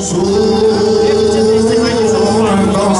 Sous ton amour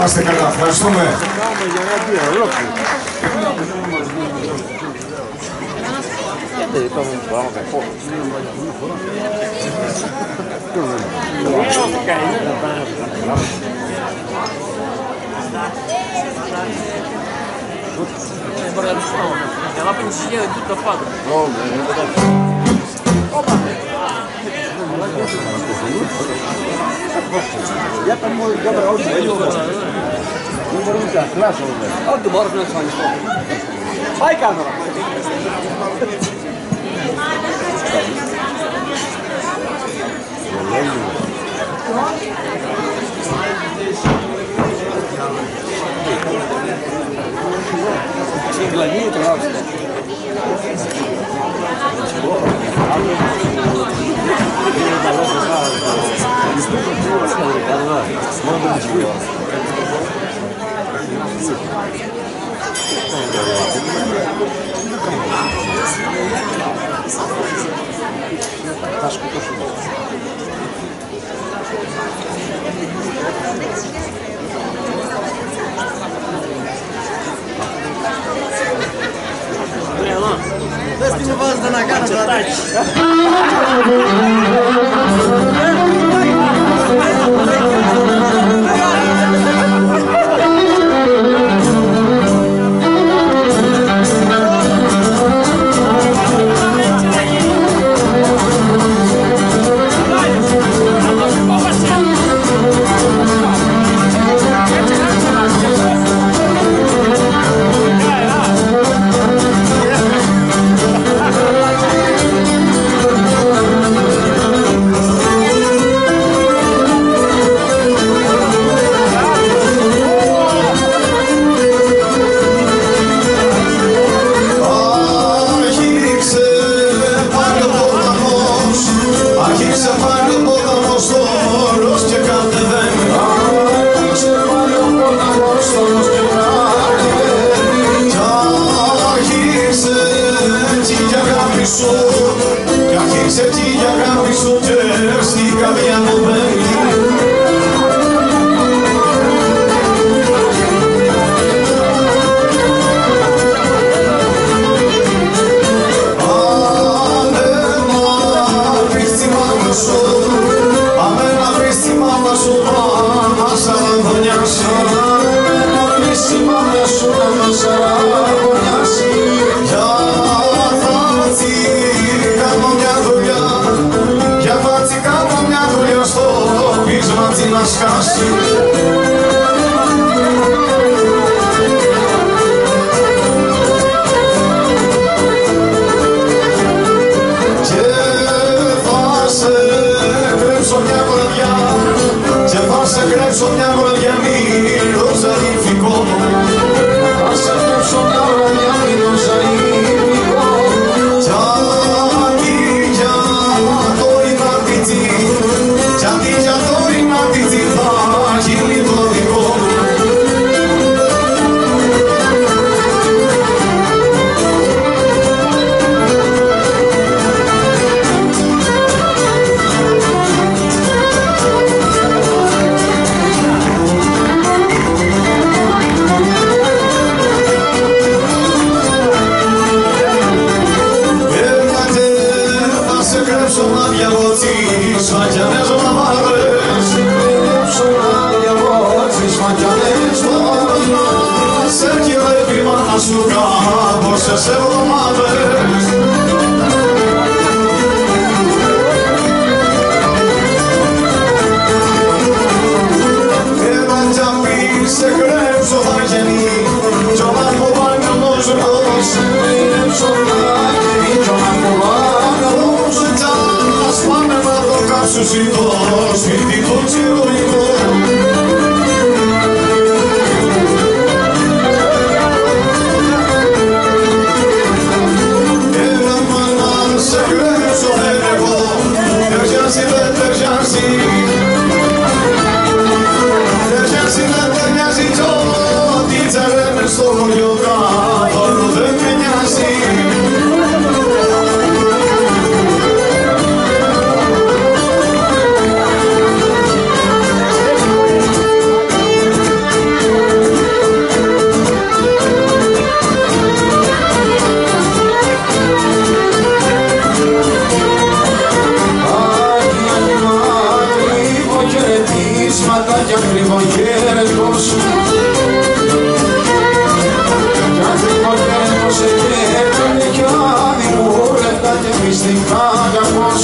Маска Карнаф, хорошо мы... Ela preenchia tudo tapado. Opa! Я, по-моему, Габрал не Nasıl olacak? Nasıl olacak? O duvarına sanki. Hay kalmıyor.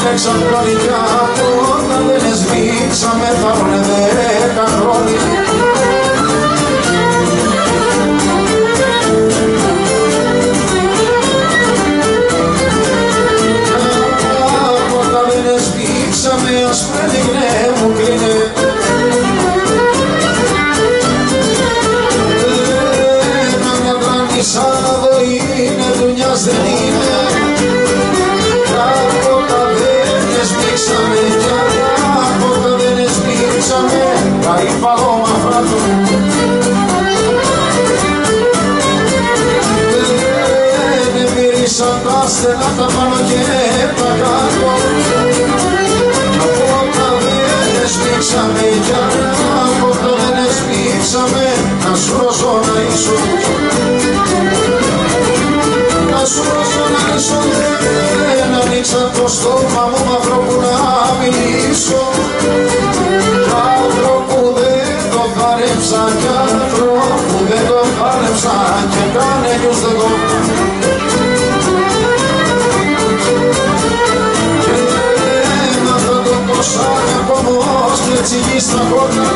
και περιπλέξαν χρονικά όταν δεν εσβήξαμε θα βρουν δέκα χρόνια Όταν δεν εσβήξαμε ας πρέλιγνε μου κλείνε τα στενά τα πάνω και τα κάτω Απότα δεν εσβήξαμε κι απότα δεν εσβήξαμε να σου ρωτώ να ήσουν να σου ρωτώ να ήσουν δεν ανοίξα το στόμα μου μαύρο που να μιλήσω. Κι άντρο που δεν το χάρεψα κι άντρο που δεν το χάρεψα. Και κάνε νιους δεν το Έμαθα το όμως και τσιγί στα κόρνα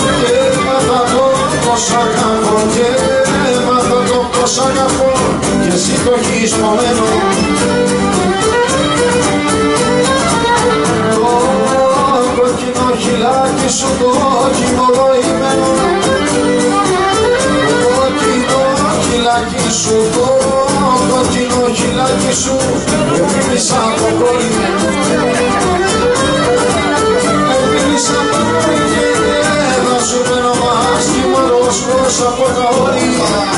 και έμαθα το πως αγαπώ και έμαθα το πως αγαπώ και εσύ το έχεις πονμένο Το κόκκινο χυλάκι σου το κοιμολογημένο Το κόκκινο χυλάκι σου το κόκκινο χυλάκι σου Επίλυσα το κόρη Επίλυσα το κόρη και θα σου παίρνω μάστιμος προς από τα όρια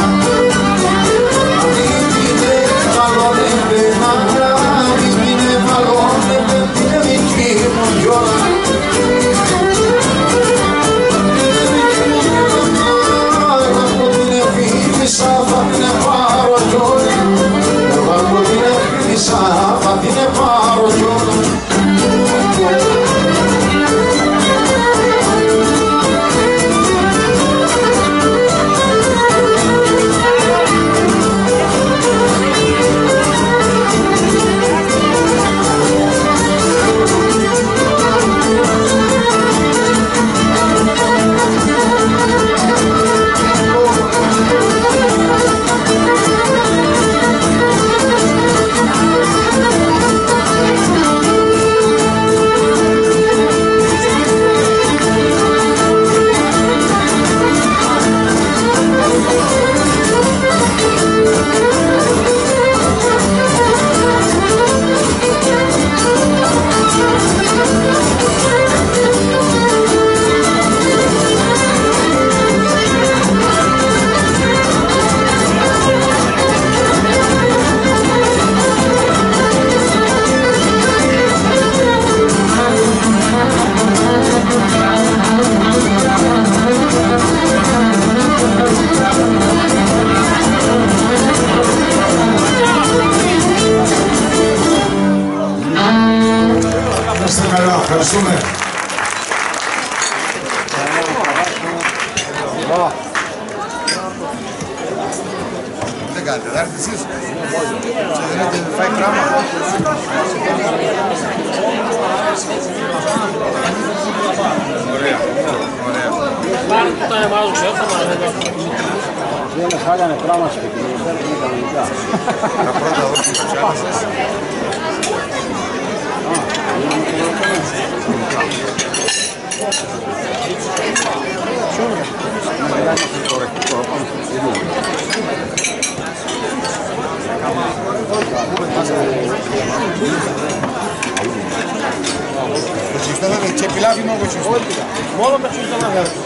da dodaj će pilav i moguću istu. Molim da ću da vam veliku.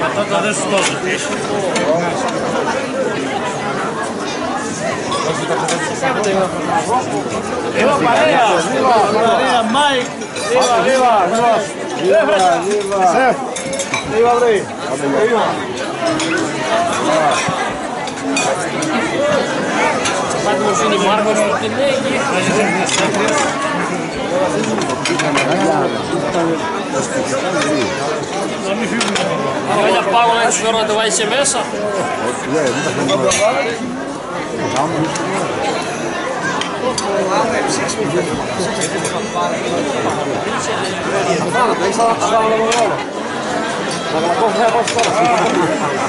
Pa to da desu dođe. Evo Maria, Maria, Mike, Viva, viva, viva, viva, viva, viva, viva, viva, поэтому уже не маркер, что ты не иди. Сегодня Павла Эшвера давай семеса. Главное, 한번 해봤어.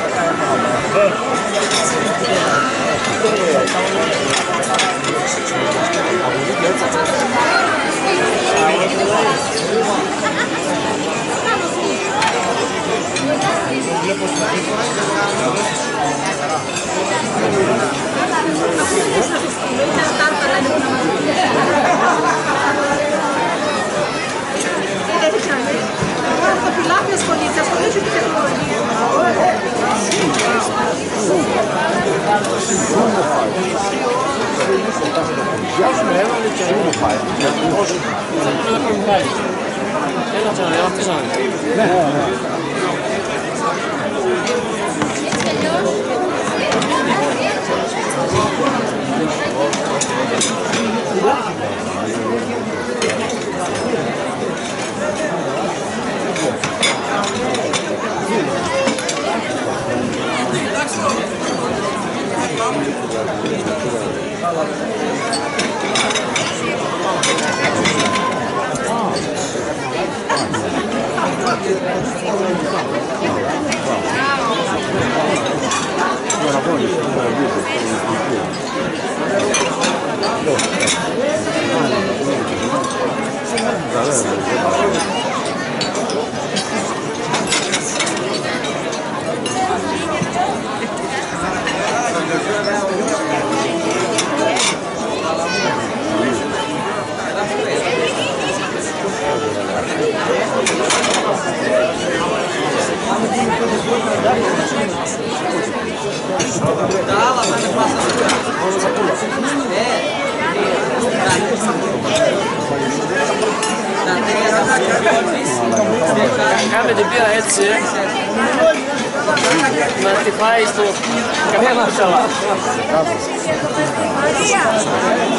Καφέ να ψαλά.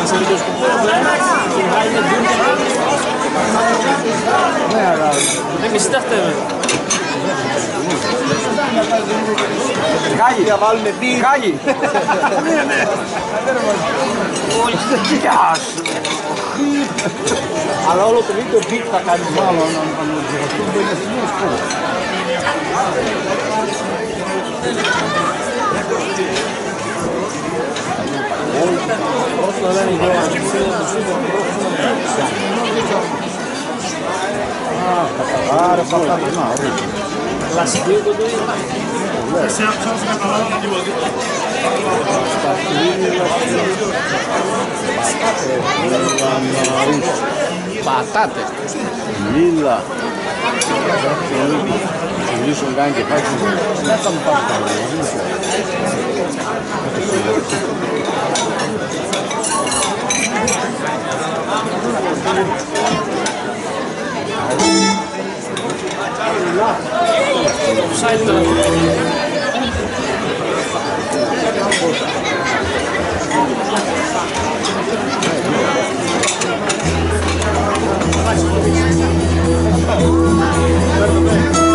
Να σε βιντεοσκοπώ, ε. Την φάει με δίνει. Δεν πιστεύετε με. Γάγι, θα βάλουμε τι. Γάγι. Γεια σου. Αλλά όλο το βίντεο beat θα κάνει μάλλον αν Ortadan gidiyor. Para, para, para. Lastik. Esse é a opção que está lá. Batata. Lila. Batata. 艺术应该也开始是这么的，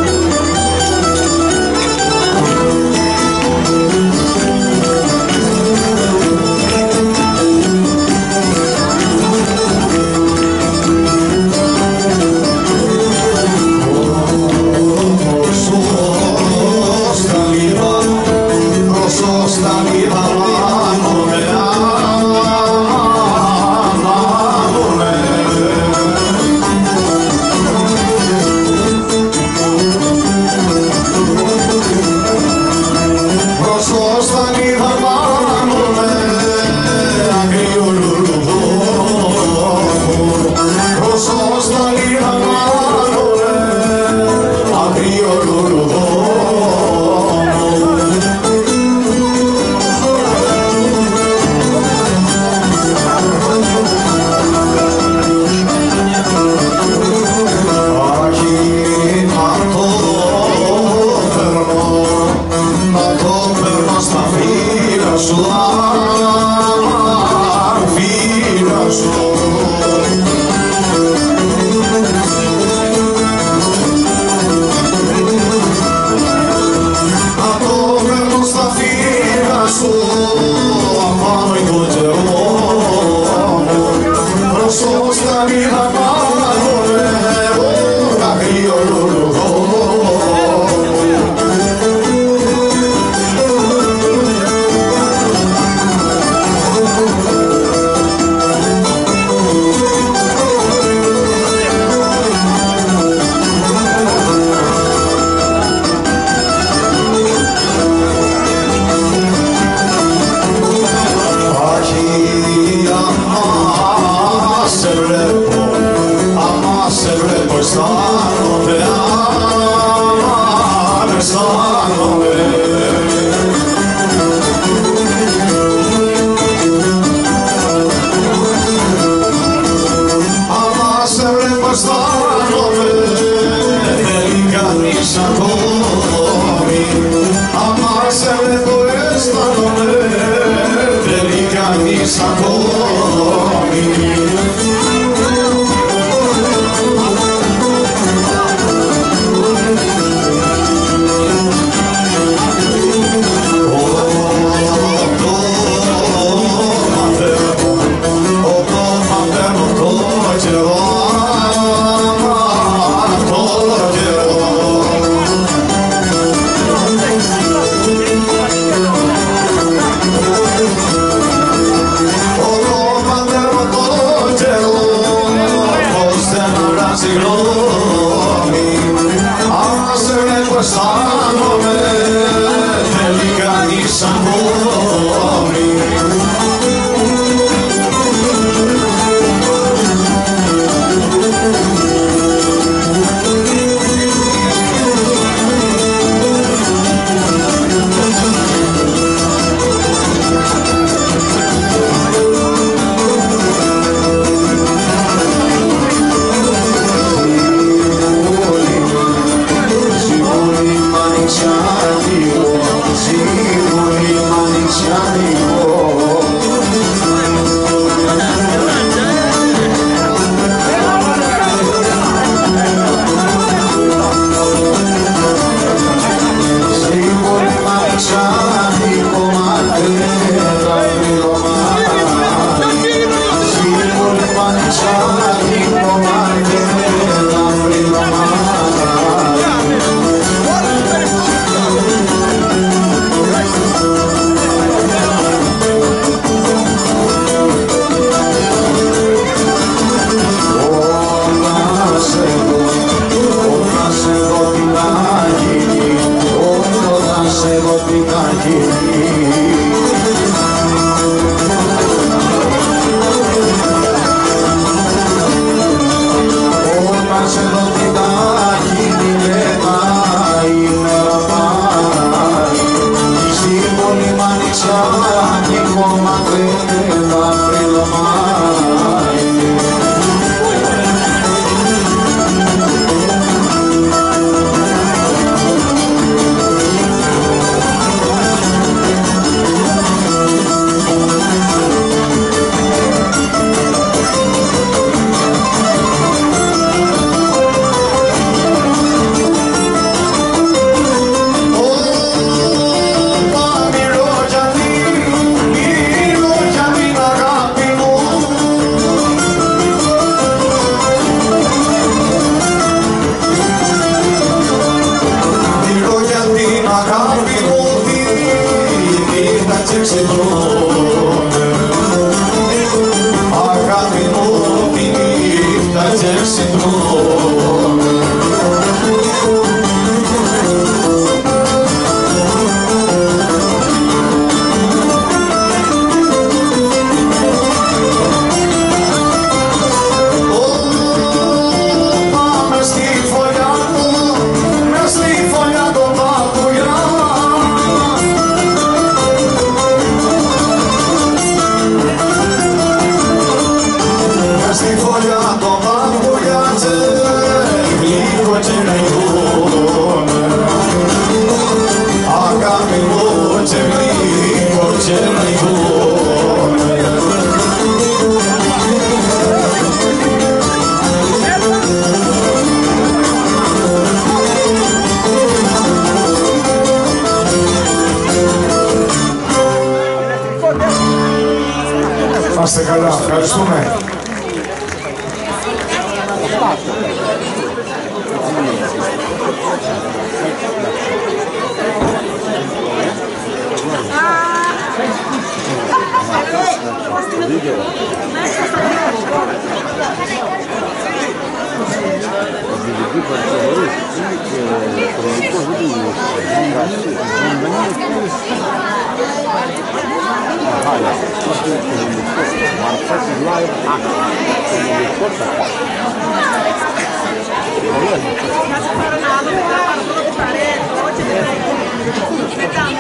すごい! прекрасно видел. Обвели парковой и проводку задумывался. Он на ней Ага, Марцес знает акт. Продолжение следует...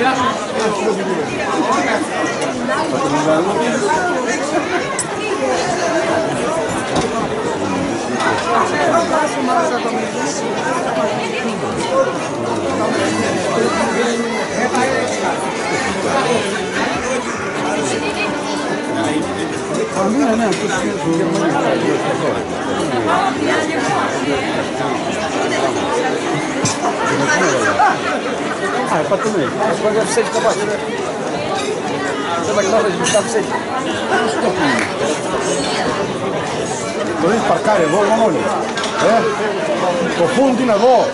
Gracias. Może wstać kopać. Trzeba kopać, bo tam wstać. Lo devi sparcare voi, non eh? Confondi una voi.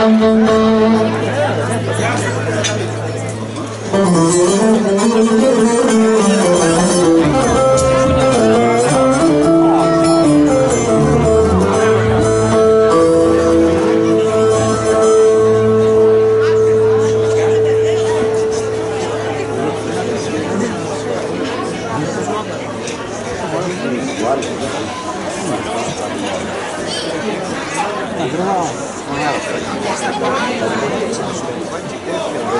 Thank you. Tá, não, não. É.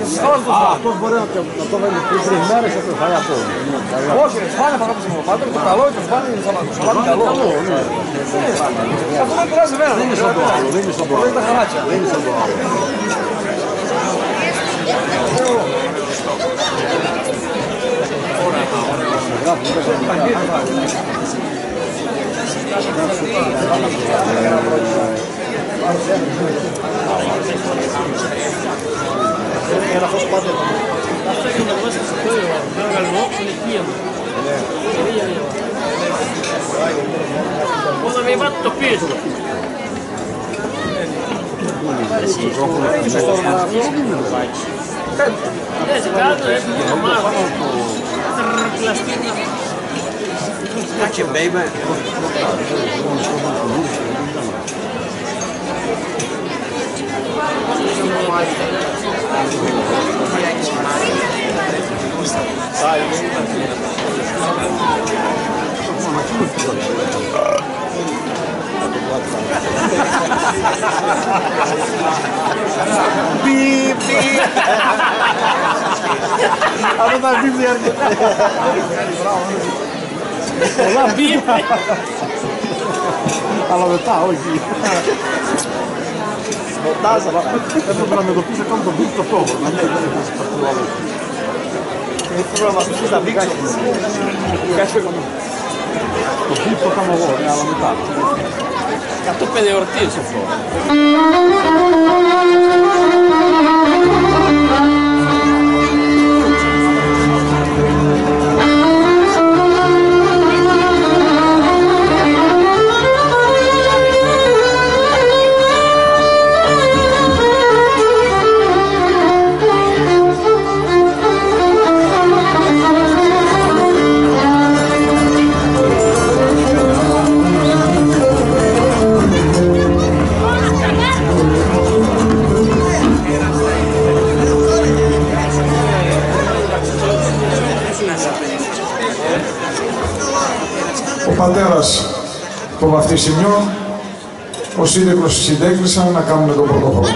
να το βάλει πριν τρεις μέρες και το φάει αυτό. Όχι, ρε, σπάνε παρά το σημειοπάτε, το καλό ή το σπάνε είναι σαν το σπάνε καλό. Αυτό δεν πειράζει εμένα. Δεν είναι σαν το άλλο, δεν είναι σαν το άλλο. Δεν είναι τα χαράτσια. Δεν είναι σαν το άλλο. et à la fois froide dedans. Parfait qu'on adresse un peu vers l'allemand, on est qui Buon arrivato Pietro! Sì, gioco Ma c'è bene, Bip, bip. Olá, tá hoje. Mortasa, ma è un programma doppio secondo molto poco, non è quello che si faceva lì. Il programma scusa, piccolo, piace con me. Ho tutto come vuoi, la metà. Cattoppe di ortiso fuori. Των βαφτισιμιών, ο σύνδεκρος συντέκλησαν να κάνουμε τον πρωτόκολλο.